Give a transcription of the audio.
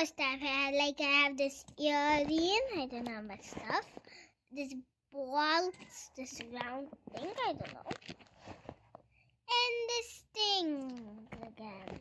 more stuff. I have, like I have this earring. I don't know my stuff. This ball, this round thing. I don't know. And this thing again.